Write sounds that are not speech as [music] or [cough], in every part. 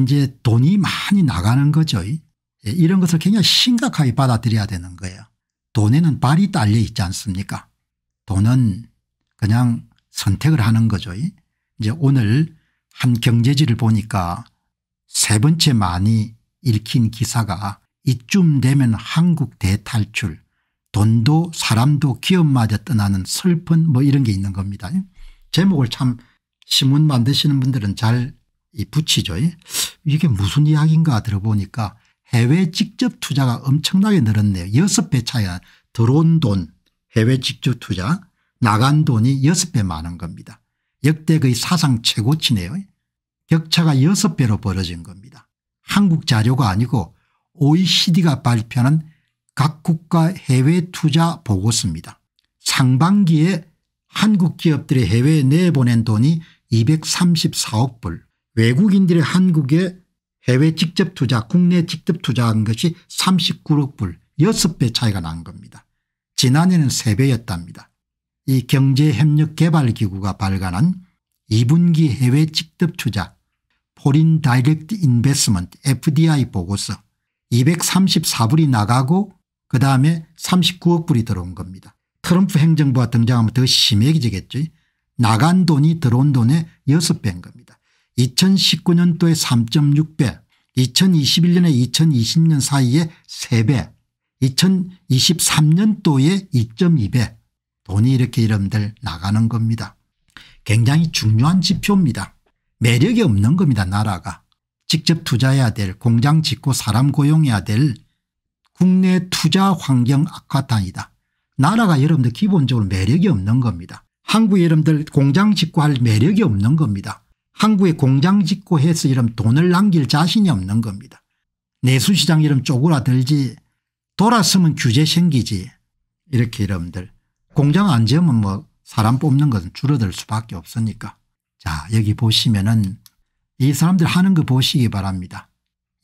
이제 돈이 많이 나가는 거죠. 예, 이런 것을 굉장히 심각하게 받아들여야 되는 거예요. 돈에는 발이 딸려 있지 않습니까 돈은 그냥 선택을 하는 거죠. 이제 오늘 한 경제지를 보니까 세 번째 많이 읽힌 기사가 이쯤 되면 한국 대탈출 돈도 사람도 기업마저 떠나는 슬픈 뭐 이런 게 있는 겁니다. 제목을 참 신문 만드시는 분들은 잘 붙이죠. 이게 무슨 이야기인가 들어보니까 해외 직접 투자가 엄청나게 늘었네요. 6배 차이가 들어온 돈 해외 직접 투자 나간 돈이 6배 많은 겁니다. 역대 거의 사상 최고치네요. 격차가 6배로 벌어진 겁니다. 한국 자료가 아니고 OECD가 발표하는 각 국가 해외 투자 보고서입니다. 상반기에 한국 기업들이 해외에 내보낸 돈이 234억 불 외국인들이 한국에 해외 직접 투자 국내 직접 투자한 것이 39억 불 6배 차이가 난 겁니다. 지난해는 3배였답니다. 이 경제협력개발기구가 발간한 2분기 해외 직접 투자 foreign direct investment FDI 보고서 234불이 나가고 그다음에 39억 불이 들어온 겁니다. 트럼프 행정부가 등장하면 더 심해지겠죠. 나간 돈이 들어온 돈의 6배인 겁니다. 2019년도에 3.6배 2021년에 2020년 사이에 3배 2023년도에 2.2배 돈이 이렇게 여러분들 나가는 겁니다. 굉장히 중요한 지표입니다. 매력이 없는 겁니다 나라가. 직접 투자해야 될 공장 짓고 사람 고용해야 될 국내 투자 환경 악화탄이다. 나라가 여러분들 기본적으로 매력이 없는 겁니다. 한국 여러분들 공장 짓고 할 매력이 없는 겁니다. 한국에 공장 짓고 해서 이런 돈을 남길 자신이 없는 겁니다. 내수시장 이름 쪼그라들지 돌아서면 규제 생기지 이렇게 여러분들 공장 안 지으면 뭐 사람 뽑는 것은 줄어들 수밖에 없으니까 자 여기 보시면은 이 사람들 하는 거 보시기 바랍니다.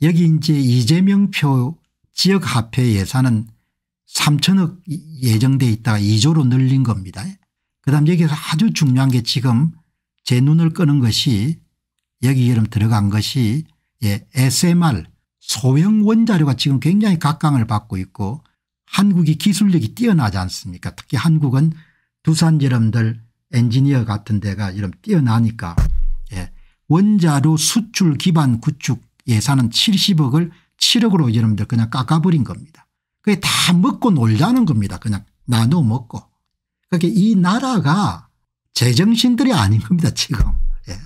여기 이제 이재명표 지역화폐 예산은 3천억 예정돼 있다가 2조로 늘린 겁니다. 그 다음 여기서 아주 중요한 게 지금 제 눈을 끄는 것이 여기 이름 들어간 것이 예, SMR 소형 원자료가 지금 굉장히 각광을 받고 있고 한국이 기술력이 뛰어나지 않습니까 특히 한국은 두산 여러분들 엔지니어 같은 데가 이런 뛰어나니까 예. 원자료 수출 기반 구축 예산은 70억을 7억으로 여러분들 그냥 깎아버린 겁니다. 그게 다 먹고 놀자는 겁니다. 그냥 나눠 먹고. 그러니까 이 나라가 제정신들이 아닌 겁니다 지금. 예.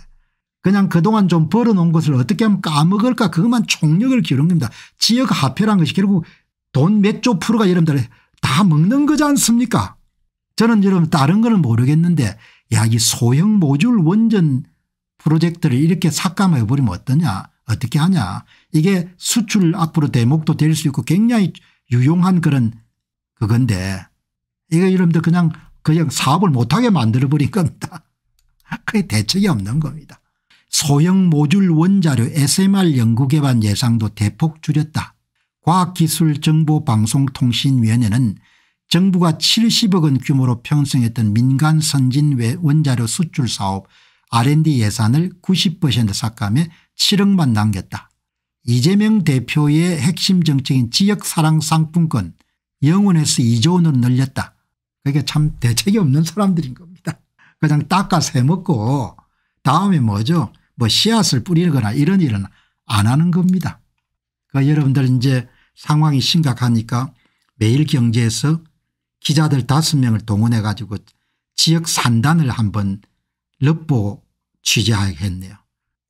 그냥 그동안 좀 벌어놓은 것을 어떻게 하면 까먹을까 그것만 총력을 기울인 겁니다. 지역 화폐란 것이 결국 돈 몇 조 프로가 여러분들 다 먹는 거지 않습니까 저는 여러분 다른 거는 모르겠는데 야 이 소형 모듈 원전 프로젝트를 이렇게 삭감해 버리면 어떠냐 어떻게 하냐 이게 수출 앞으로 대목도 될 수 있고 굉장히 유용한 그런 그건데 이거 여러분들 그냥 그냥 사업을 못하게 만들어 버린 겁니다. [laughs] 그게 대책이 없는 겁니다. 소형 모듈 원자료 SMR 연구개발 예상도 대폭 줄였다. 과학기술정보방송통신위원회는 정부가 70억 원 규모로 편성했던 민간 선진 원자료 수출 사업 R&D 예산을 90% 삭감해 7억만 남겼다. 이재명 대표의 핵심 정책인 지역사랑 상품권 영원에서 2조 원으로 늘렸다. 그게 참 대책이 없는 사람들인 겁니다. 그냥 닦아 새먹고 다음에 뭐죠 뭐 씨앗을 뿌리거나 이런 일은 안 하는 겁니다. 그 여러분들 이제 상황이 심각하니까 매일경제에서 기자들 다섯 명을 동원해 가지고 지역 산단을 한번 럽보 취재하겠네요.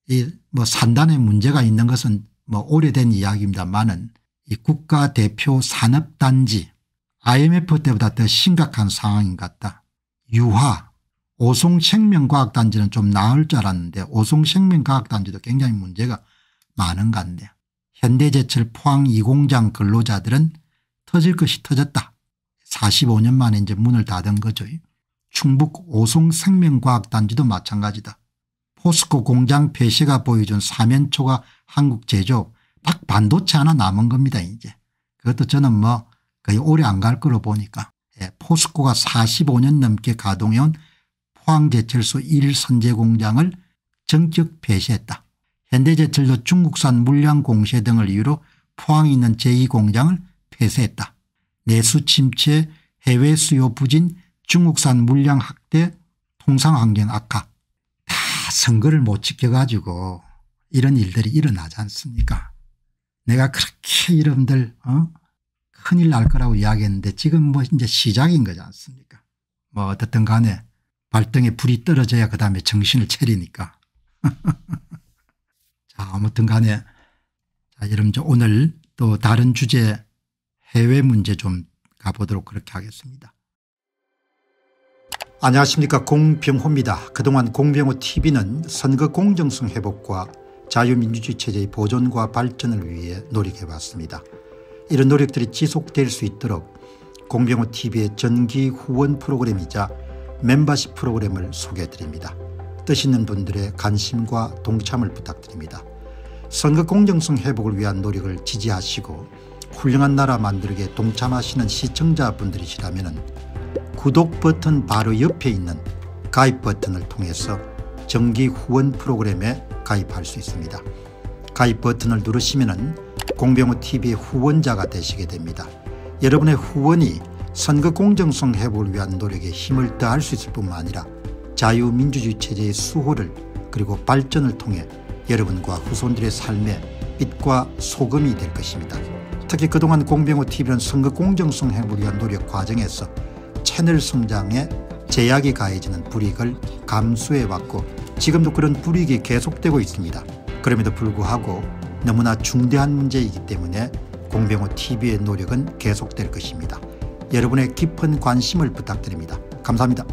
이 뭐 산단에 문제가 있는 것은 뭐 오래된 이야기입니다만은 이 국가대표 산업단지 IMF 때보다 더 심각한 상황인 것 같다. 유화 오송생명과학단지는 좀 나을 줄 알았는데 오송생명과학단지도 굉장히 문제가 많은 것 같네요. 현대제철 포항 이공장 근로자들은 터질 것이 터졌다. 45년 만에 이제 문을 닫은 거죠. 충북 오송생명과학단지도 마찬가지다. 포스코 공장 폐쇄가 보여준 사면초가 한국 제조업 딱 반도체 하나 남은 겁니다 이제. 그것도 저는 뭐 거의 오래 안 갈 거로 보니까 예, 포스코가 45년 넘게 가동해온 포항제철소 1선제 공장을 정적 폐쇄했다. 현대제철도 중국산 물량 공세 등을 이유로 포항에 있는 제2공장을 폐쇄했다. 내수 침체 해외 수요 부진 중국산 물량 확대 통상 환경 악화 다 선거를 못 지켜가지고 이런 일들이 일어나지 않습니까 내가 그렇게 여러분들 어? 큰일 날 거라고 이야기했는데 지금 뭐 이제 시작인 거지 않습니까 뭐 어떻든 간에 발등에 불이 떨어져야 그 다음에 정신을 차리니까 [laughs] 자 아무튼 간에 자 여러분 오늘 또 다른 주제 해외 문제 좀 가보도록 그렇게 하겠습니다. 안녕하십니까 공병호입니다. 그동안 공병호TV는 선거 공정성 회복과 자유민주주의 체제의 보존과 발전을 위해 노력해왔습니다. 이런 노력들이 지속될 수 있도록 공병호TV의 전기 후원 프로그램이자 멤버십 프로그램을 소개해드립니다. 뜻 있는 분들의 관심과 동참을 부탁드립니다. 선거 공정성 회복을 위한 노력을 지지하시고 훌륭한 나라 만들기에 동참하시는 시청자분들이시라면 구독 버튼 바로 옆에 있는 가입 버튼을 통해서 정기 후원 프로그램에 가입할 수 있습니다. 가입 버튼을 누르시면 공병호TV의 후원자가 되시게 됩니다. 여러분의 후원이 선거 공정성 회복을 위한 노력에 힘을 더할 수 있을 뿐만 아니라 자유민주주의 체제의 수호를 그리고 발전을 통해 여러분과 후손들의 삶에 빛과 소금이 될 것입니다. 특히 그동안 공병호TV는 선거 공정성 회복을 위한 노력 과정에서 채널 성장에 제약이 가해지는 불이익을 감수해왔고 지금도 그런 불이익이 계속되고 있습니다. 그럼에도 불구하고 너무나 중대한 문제이기 때문에 공병호TV의 노력은 계속될 것입니다. 여러분의 깊은 관심을 부탁드립니다. 감사합니다.